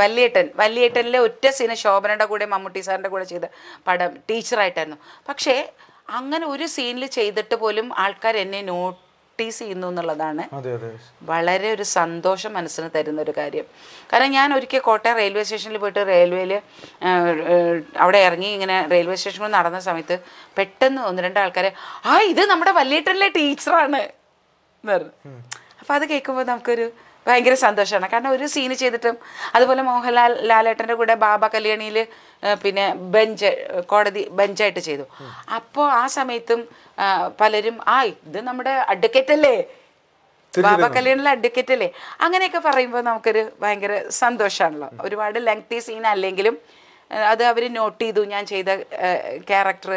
വല്യേട്ടൻ വല്യേട്ടനിലെ ഒറ്റ സീന ശോഭനയുടെ കൂടെ മമ്മൂട്ടി സാറിന്റെ കൂടെ ചെയ്ത പടം ടീച്ചറായിട്ടായിരുന്നു. പക്ഷേ അങ്ങനെ ഒരു സീനിൽ ചെയ്തിട്ട് പോലും ആൾക്കാർ എന്നെ നോട്ടീസ് ചെയ്യുന്നു എന്നുള്ളതാണ് വളരെ ഒരു സന്തോഷം മനസ്സിന് തരുന്ന ഒരു കാര്യം. കാരണം ഞാൻ ഒരിക്കൽ കോട്ടയം റെയിൽവേ സ്റ്റേഷനിൽ പോയിട്ട് റെയിൽവേയിൽ അവിടെ ഇറങ്ങി ഇങ്ങനെ റെയിൽവേ സ്റ്റേഷനിൽ നടന്ന സമയത്ത് പെട്ടെന്ന് ഒന്ന് രണ്ട് ആൾക്കാരെ ആ ഇത് നമ്മുടെ വല്യേട്ടനിലെ ടീച്ചറാണ് എന്ന് പറഞ്ഞു. അപ്പം അത് കേൾക്കുമ്പോൾ നമുക്കൊരു ഭയങ്കര സന്തോഷമാണ്. കാരണം ഒരു സീന് ചെയ്തിട്ടും അതുപോലെ മോഹൻലാൽ ലാലേട്ടന്റെ കൂടെ ബാബ കല്യാണിയിൽ പിന്നെ ബെഞ്ച് കോടതി ബെഞ്ചായിട്ട് ചെയ്തു. അപ്പോൾ ആ സമയത്തും പലരും ആ ഇത് നമ്മുടെ അഡ്വക്കേറ്റ് അല്ലേ? ബാബ കല്യാണിലെ അഡ്വക്കേറ്റ് അല്ലേ? അങ്ങനെയൊക്കെ പറയുമ്പോൾ നമുക്കൊരു ഭയങ്കര സന്തോഷമാണല്ലോ. ഒരുപാട് ലെങ്തി സീൻ അല്ലെങ്കിലും അത് അവർ നോട്ട് ചെയ്തു. ഞാൻ ചെയ്ത ക്യാരക്ടർ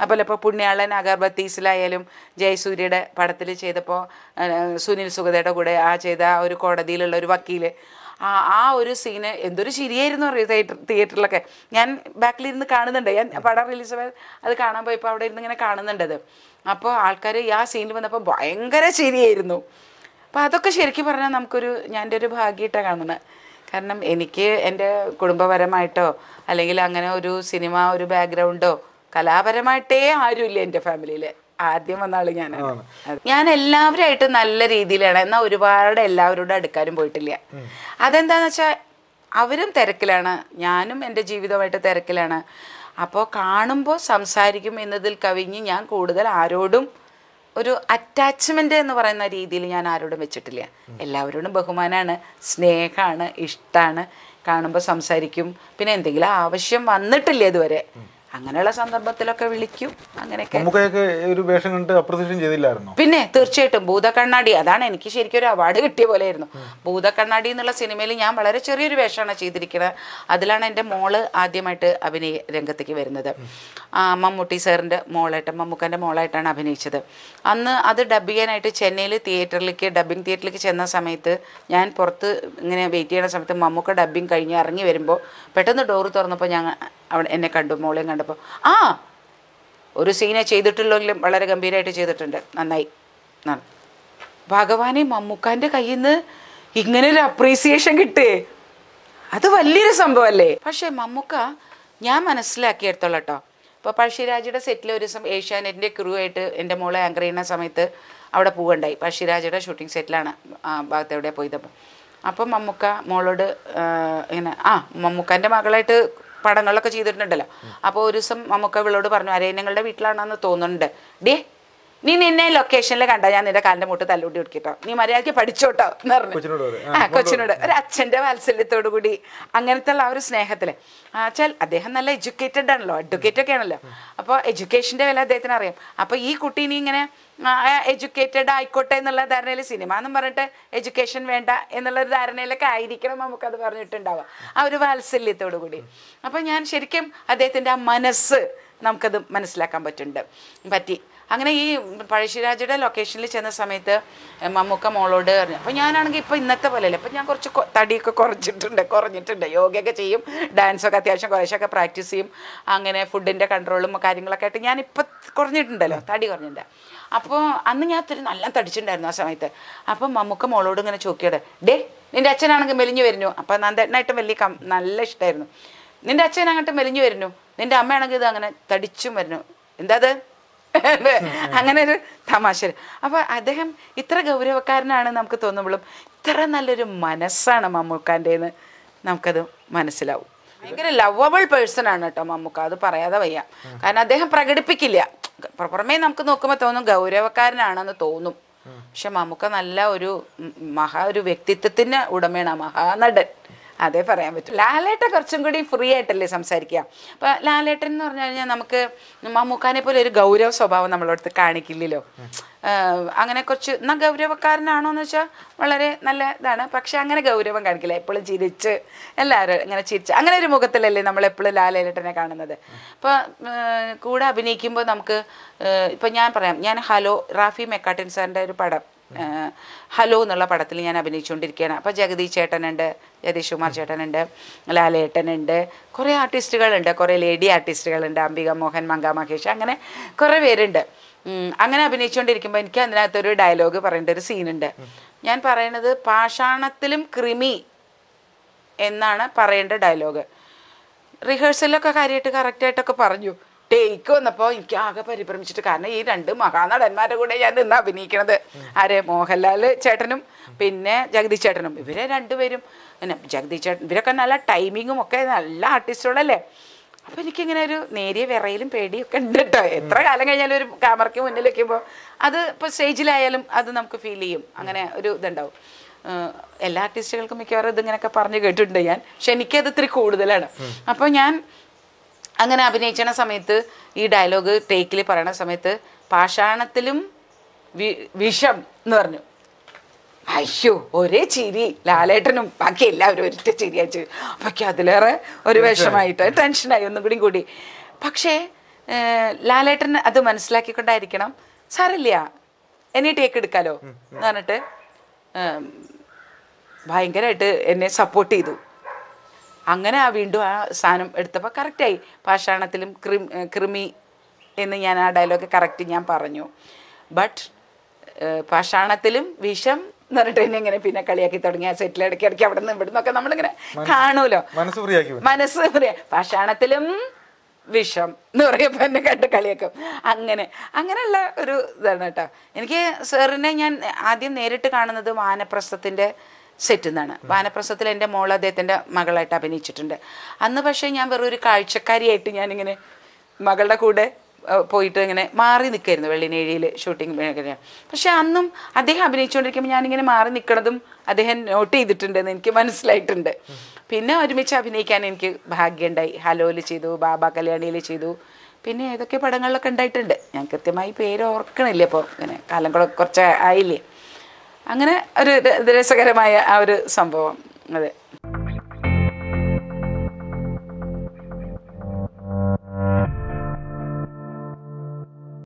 അതുപോലെ ഇപ്പോൾ പുണ്യാളൻ അഗർബത്തീസിലായാലും ജയസൂര്യയുടെ പടത്തിൽ ചെയ്തപ്പോൾ സുനിൽ സുഗതയുടെ കൂടെ ആ ചെയ്ത ഒരു കോടതിയിലുള്ള ഒരു വക്കീൽ ആ ആ ഒരു സീന് എന്തൊരു ശരിയായിരുന്നു അറിയോ തിയേറ്റർ തിയേറ്ററിലൊക്കെ. ഞാൻ ബാക്കിലിരുന്ന് കാണുന്നുണ്ട്. ഞാൻ പടം റിലീസ് അത് കാണാൻ പോയപ്പോൾ അവിടെ ഇരുന്ന് ഇങ്ങനെ കാണുന്നുണ്ടത് അപ്പോൾ ആൾക്കാർ ആ സീനിൽ വന്നപ്പോൾ ഭയങ്കര ശരിയായിരുന്നു അപ്പോൾ അതൊക്കെ ശരിക്കും പറഞ്ഞാൽ നമുക്കൊരു ഞാൻ എന്റെ ഒരു ഭാഗ്യമായിട്ടാണ് കാണുന്നത്. കാരണം എനിക്ക് എന്റെ കുടുംബപരമായിട്ടോ അല്ലെങ്കിൽ അങ്ങനെ ഒരു സിനിമ ഒരു ബാക്ക്ഗ്രൗണ്ടോ കലാപരമായിട്ടേ ആരുമില്ല എന്റെ ഫാമിലിയിൽ ആദ്യം വന്ന ആൾ ഞാനാണ്. ഞാൻ എല്ലാവരുമായിട്ട് നല്ല രീതിയിലാണ്. എന്നാൽ ഒരുപാട് എല്ലാവരോടും അടുക്കാനും പോയിട്ടില്ല. അതെന്താന്ന് വെച്ചാൽ അവരും തിരക്കിലാണ്. ഞാനും എന്റെ ജീവിതമായിട്ട് തിരക്കിലാണ്. അപ്പോൾ കാണുമ്പോൾ സംസാരിക്കും എന്നതിൽ കവിഞ്ഞ് ഞാൻ കൂടുതൽ ആരോടും ഒരു അറ്റാച്ച്മെന്റ് എന്ന് പറയുന്ന രീതിയിൽ ഞാൻ ആരോടും വെച്ചിട്ടില്ല. എല്ലാവരോടും ബഹുമാനമാണ് സ്നേഹമാണ് ഇഷ്ടമാണ് കാണുമ്പോൾ സംസാരിക്കും. പിന്നെ എന്തെങ്കിലും ആവശ്യം വന്നിട്ടില്ല ഇതുവരെ. അങ്ങനെയുള്ള സന്ദർഭത്തിലൊക്കെ വിളിക്കും. അങ്ങനെയൊക്കെ. ഒരു വേഷം കണ്ട് അപ്രത്യക്ഷം ചെയ്തില്ലായിരുന്നോ? പിന്നെ തീർച്ചയായിട്ടും ഭൂതക്കണ്ണാടി അതാണ് എനിക്ക് ശരിക്കും ഒരു അവാർഡ് കിട്ടിയ പോലെ പോലെയായിരുന്നു. ഭൂതക്കണ്ണാടി എന്നുള്ള സിനിമയിൽ ഞാൻ വളരെ ചെറിയൊരു വേഷമാണ് ചെയ്തിരിക്കുന്നത് അതിലാണ് എന്റെ മോൾ ആദ്യമായിട്ട് അഭിനയ രംഗത്തേക്ക് വരുന്നത്. ആ, മമ്മൂട്ടി സാറിന്റെ മോളായിട്ട് മമ്മൂക്കന്റെ മോളായിട്ടാണ് അഭിനയിച്ചത്. അന്ന് അത് ഡബ് ചെയ്യാനായിട്ട് ചെന്നൈയിൽ തിയേറ്ററിലേക്ക് ഡബ്ബിംഗ് തിയേറ്ററിലേക്ക് ചെന്ന സമയത്ത് ഞാൻ പുറത്ത് ഇങ്ങനെ വെയിറ്റ് ചെയ്യുന്ന സമയത്ത് മമ്മൂക്ക ഡബ്ബിംഗ് കഴിഞ്ഞ് ഇറങ്ങി വരുമ്പോൾ പെട്ടെന്ന് ഡോറ് തുറന്നപ്പോൾ ഞാൻ അവിടെ എന്നെ കണ്ടു മോളെയും കണ്ടപ്പോൾ ആ ഒരു സീനെ ചെയ്തിട്ടുള്ളെങ്കിലും വളരെ ഗംഭീരമായിട്ട് ചെയ്തിട്ടുണ്ട്. നന്നായി. ഭഗവാനെ മമ്മൂക്കാന്റെ കയ്യിൽ നിന്ന് ഇങ്ങനെ ഒരു അപ്രീസിയേഷൻ കിട്ടേ. അത് വലിയൊരു സംഭവമല്ലേ പക്ഷേ മമ്മൂക്ക ഞാൻ മനസ്സിലാക്കിയെടുത്തോളൂ കേട്ടോ ഇപ്പോൾ പഴശ്ശിരാജയുടെ സെറ്റിൽ ഒരു ദിവസം ഏഷ്യാനെറ്റിന്റെ ക്രൂ ആയിട്ട് എന്റെ മോളെ ആങ്കർ ചെയ്യുന്ന സമയത്ത് അവിടെ പോവുകയുണ്ടായി പഴശ്ശിരാജയുടെ ഷൂട്ടിംഗ് സെറ്റിലാണ് ആ ഭാഗത്ത് എവിടെയാണ് പോയതപ്പോൾ അപ്പം മമ്മൂക്ക മോളോട് ഇങ്ങനെ ആ മമ്മൂക്കാന്റെ മകളായിട്ട് പടങ്ങളിലൊക്കെ ചെയ്തിട്ടുണ്ടല്ലോ. അപ്പോൾ ഒരു ദിവസം നമുക്ക് ഇവളോട് പറഞ്ഞു അരയനങ്ങളുടെ വീട്ടിലാണെന്ന് തോന്നുന്നുണ്ട്. ഡേ നീ നിന്നെ ലൊക്കേഷനിൽ കണ്ട ഞാൻ നിന്റെ കാലിന്റെ മുട്ട് തല്ലൂട്ടി ഒടുക്കിട്ടോ. നീ മര്യാദയ്ക്ക് പഠിച്ചോട്ടോ എന്ന് പറഞ്ഞു. ആ കൊച്ചിനോട് ഒരു അച്ഛന്റെ വാത്സല്യത്തോടു കൂടി അങ്ങനത്തെ ഉള്ള ആ ഒരു സ്നേഹത്തിൽ. വെച്ചാൽ അദ്ദേഹം നല്ല എഡ്യൂക്കേറ്റഡ് ആണല്ലോ. അഡ്വക്കേറ്റ് ഒക്കെ ആണല്ലോ. അപ്പോൾ എഡ്യൂക്കേഷന്റെ വില അദ്ദേഹത്തിന് അറിയാം. അപ്പൊ ഈ കുട്ടി നീ ഇങ്ങനെ എഡ്യൂക്കേറ്റഡ് ആയിക്കോട്ടെ എന്നുള്ള ധാരണയിൽ സിനിമ എന്നും പറഞ്ഞിട്ട് എഡ്യൂക്കേഷൻ വേണ്ട എന്നുള്ള ഒരു ധാരണയിലൊക്കെ ആയിരിക്കണം നമുക്ക് നമുക്കത് പറഞ്ഞിട്ടുണ്ടാവുക. ആ ഒരു വാത്സല്യത്തോടു കൂടി. അപ്പോൾ ഞാൻ ശരിക്കും അദ്ദേഹത്തിന്റെ ആ മനസ്സ് നമുക്കത് മനസ്സിലാക്കാൻ പറ്റുന്നുണ്ട്. പറ്റി. അങ്ങനെ ഈ പഴശ്ശിരാജയുടെ ലൊക്കേഷനിൽ ചെന്ന സമയത്ത് മമ്മൂക്ക മോളോട് പറഞ്ഞു. അപ്പോൾ ഞാനാണെങ്കിൽ ഇപ്പോൾ ഇന്നത്തെ പോലെ പോലെയല്ല. അപ്പം ഞാൻ കുറച്ച് തടിയൊക്കെ കുറച്ചിട്ടുണ്ട് കുറഞ്ഞിട്ടുണ്ട്. യോഗയൊക്കെ ചെയ്യും ഡാൻസൊക്കെ അത്യാവശ്യം കുറേശ്ശൊക്കെ പ്രാക്ടീസ് ചെയ്യും. അങ്ങനെ ഫുഡിന്റെ കൺട്രോളും കാര്യങ്ങളൊക്കെ ആയിട്ട് ഞാൻ ഇപ്പം കുറഞ്ഞിട്ടുണ്ടല്ലോ തടി കുറഞ്ഞിട്ടുണ്ട്. അപ്പോൾ അന്ന് ഞാൻ ഇത്തിരി നല്ല തടിച്ചിട്ടുണ്ടായിരുന്നു ആ സമയത്ത്. അപ്പം മമ്മൂക്ക മോളോട് ഇങ്ങനെ ചോക്കിയത് ഡേ നിന്റെ അച്ഛനാണെങ്കിൽ മെലിഞ്ഞു വരുന്നു. അപ്പം നന്ദേട്ടനായിട്ട് വലിയ കം നല്ല ഇഷ്ടമായിരുന്നു നിന്റെ അച്ഛൻ അങ്ങോട്ട് മെലിഞ്ഞു വരുന്നു. നിന്റെ അമ്മയാണെങ്കിൽ ഇത് അങ്ങനെ തടിച്ചും വരുന്നു. എന്താ അത്? അങ്ങനെ ഒരു തമാശ അപ്പൊ അദ്ദേഹം ഇത്ര ഗൗരവക്കാരനാണ് നമുക്ക് തോന്നുമ്പോഴും ഇത്ര നല്ലൊരു മനസ്സാണ് മമ്മൂക്കാന്റെന്ന് നമുക്കത് മനസ്സിലാവും. ഭയങ്കര ലവബിൾ പേഴ്സൺ ആണ് കേട്ടോ മമ്മൂക്ക അത് പറയാതെ വയ്യ. കാരണം അദ്ദേഹം പ്രകടിപ്പിക്കില്ല. പുറ- പുറമേ നമുക്ക് നോക്കുമ്പോൾ തോന്നും ഗൗരവക്കാരനാണെന്ന് തോന്നും. പക്ഷെ മമ്മൂക്ക നല്ല ഒരു മഹാ ഒരു വ്യക്തിത്വത്തിന് ഉടമയാണ് മഹാനടൻ. അതേ പറയാൻ പറ്റും. ലാലേട്ട കുറച്ചും കൂടി ഫ്രീ ആയിട്ടല്ലേ സംസാരിക്കുക? അപ്പൊ ലാലേട്ടൻ എന്ന് പറഞ്ഞു കഴിഞ്ഞാൽ നമുക്ക് മമ്മൂക്കാനെ പോലെ ഒരു ഗൗരവ സ്വഭാവം നമ്മളടുത്ത് കാണിക്കില്ലല്ലോ. അങ്ങനെ കുറച്ച് എന്നാ ഗൗരവക്കാരനാണോ എന്ന് വെച്ചാൽ വളരെ നല്ല ഇതാണ്. പക്ഷെ അങ്ങനെ ഗൗരവം കാണിക്കില്ല. എപ്പോഴും ചിരിച്ച് എല്ലാവരും ഇങ്ങനെ ചിരിച്ച് അങ്ങനെ ഒരു മുഖത്തിലല്ലേ നമ്മൾ എപ്പോഴും ലാലേട്ടനെ കാണുന്നത്. അപ്പോൾ കൂടെ അഭിനയിക്കുമ്പോൾ നമുക്ക് ഇപ്പം ഞാൻ പറയാം. ഞാൻ ഹലോ റാഫി മെക്കാട്ടിൻ സാറിന്റെ ഒരു പടം ഹലോ എന്നുള്ള പടത്തിൽ ഞാൻ അഭിനയിച്ചുകൊണ്ടിരിക്കുകയാണ്. അപ്പോൾ ജഗദീഷ് ചേട്ടനുണ്ട് ജഗദീഷ് കുമാർ ചേട്ടനുണ്ട് ലാലേട്ടനുണ്ട് കുറേ ആർട്ടിസ്റ്റുകളുണ്ട് കുറേ ലേഡി ആർട്ടിസ്റ്റുകളുണ്ട് അംബിക മോഹൻ മങ്ക മഹേഷ് അങ്ങനെ കുറേ പേരുണ്ട്. അങ്ങനെ അഭിനയിച്ചുകൊണ്ടിരിക്കുമ്പോൾ എനിക്ക് അതിനകത്തൊരു ഡയലോഗ് പറയേണ്ട ഒരു സീനുണ്ട്. ഞാൻ പറയണത് പാഷാണത്തിലും കൃമി എന്നാണ് പറയേണ്ട ഡയലോഗ്. റിഹേഴ്സലൊക്കെ കാര്യമായിട്ട് കറക്റ്റായിട്ടൊക്കെ പറഞ്ഞു. ടേക്ക് വന്നപ്പോൾ എനിക്ക് ആകെ പരിഭ്രമിച്ചിട്ട് കാരണം ഈ രണ്ട് മഹാനടന്മാരുടെ കൂടെ ഞാൻ നിന്ന് അഭിനയിക്കണത്. ആരെ? മോഹൻലാൽ ചേട്ടനും പിന്നെ ജഗദീഷ് ചേട്ടനും. ഇവരെ രണ്ടുപേരും പിന്നെ ജഗദീഷ് ചേട്ടൻ ഇവരൊക്കെ നല്ല ടൈമിങ്ങും ഒക്കെ നല്ല ആർട്ടിസ്റ്റുകളല്ലേ അപ്പോൾ എനിക്കിങ്ങനെ ഒരു നേരിയ വിറയിലും പേടിയൊക്കെ ഉണ്ട് കേട്ടോ. എത്ര കാലം കഴിഞ്ഞാലും ഒരു ക്യാമറയ്ക്ക് മുന്നിൽ വെക്കുമ്പോൾ അത് ഇപ്പോൾ സ്റ്റേജിലായാലും അത് നമുക്ക് ഫീൽ ചെയ്യും. അങ്ങനെ ഒരു ഇതുണ്ടാവും. എല്ലാ ആർട്ടിസ്റ്റുകൾക്കും മിക്കവാറും ഇതിങ്ങനെയൊക്കെ പറഞ്ഞു കേട്ടിട്ടുണ്ട് ഞാൻ. പക്ഷെ എനിക്കത് ഇത്തിരി കൂടുതലാണ്. അപ്പോൾ ഞാൻ അങ്ങനെ അഭിനയിച്ചണ സമയത്ത് ഈ ഡയലോഗ് ടേക്കിൽ പറയണ സമയത്ത് പാഷാണത്തിലും വി- വിഷം എന്ന് പറഞ്ഞു. അയ്യോ ഒരേ ചിരി. ലാലേട്ടനും ബാക്കി എല്ലാവരും ഒരൊറ്റ ചിരി അയച്ചു. അപ്പൊക്ക് അതിലേറെ ഒരു വിഷമായിട്ട് ടെൻഷനായി ഒന്നും കൂടി കൂടി. പക്ഷേ ലാലേട്ടൻ അത് മനസ്സിലാക്കിക്കൊണ്ടായിരിക്കണം. സാറില്ല എന്നെ ടേക്ക് എടുക്കാലോ? എന്ന് പറഞ്ഞിട്ട് ഭയങ്കരമായിട്ട് എന്നെ സപ്പോർട്ട് ചെയ്തു. അങ്ങനെ ആ വീണ്ടും ആ സാധനം എടുത്തപ്പോൾ കറക്റ്റായി പാഷാണത്തിലും ക്രിം കൃമി എന്ന് ഞാൻ ആ ഡയലോഗ് കറക്റ്റ് ഞാൻ പറഞ്ഞു. ബട്ട് പാഷാണത്തിലും വിഷം എന്ന് പറഞ്ഞിട്ട് എന്നെ ഇങ്ങനെ പിന്നെ കളിയാക്കി തുടങ്ങി. ആ സെറ്റിൽ ഇടയ്ക്ക് ഇടയ്ക്ക് അവിടെ നിന്ന് ഇവിടെ നിന്നൊക്കെ നമ്മളിങ്ങനെ കാണുമല്ലോ. മനസ്സ് ഫ്രീ മനസ്സ് പാഷാണത്തിലും വിഷം എന്ന് പറയുമ്പോൾ എന്നെ കണ്ട് കളിയാക്കും. അങ്ങനെ അങ്ങനെയുള്ള ഒരു ഇതാണ് കേട്ടോ. എനിക്ക് സാറിനെ ഞാൻ ആദ്യം നേരിട്ട് കാണുന്നത് വാനപ്രസ്ഥത്തിന്റെ സെറ്റിൽ എന്നാണ് വാനപ്രസത്തിൽ എന്റെ മോൾ അദ്ദേഹത്തിന്റെ മകളായിട്ട് അഭിനയിച്ചിട്ടുണ്ട്. അന്ന് പക്ഷേ ഞാൻ വെറും ഒരു കാഴ്ചക്കാരിയായിട്ട് ഞാനിങ്ങനെ മകളുടെ കൂടെ പോയിട്ട് ഇങ്ങനെ മാറി നിൽക്കായിരുന്നു വെള്ളിനേഴിയിൽ മേഖലയാണ് പക്ഷെ അന്നും അദ്ദേഹം അഭിനയിച്ചുകൊണ്ടിരിക്കുമ്പോൾ ഞാനിങ്ങനെ മാറി നിൽക്കണതും അദ്ദേഹം നോട്ട് ചെയ്തിട്ടുണ്ടെന്ന് എനിക്ക് മനസ്സിലായിട്ടുണ്ട്. പിന്നെ ഒരുമിച്ച് അഭിനയിക്കാൻ എനിക്ക് ഭാഗ്യമുണ്ടായി ഹലോയിൽ ചെയ്തു ബാബ കല്യാണിയിൽ ചെയ്തു. പിന്നെ ഏതൊക്കെ പടങ്ങളിലൊക്കെ ഉണ്ടായിട്ടുണ്ട്. ഞാൻ കൃത്യമായി പേര് ഓർക്കണില്ല ഇപ്പോൾ ഇങ്ങനെ കാലം കുറച്ച് ആയില്ലേ. അങ്ങനെ ഒരു രസകരമായ ആ ഒരു സംഭവം. അതെ.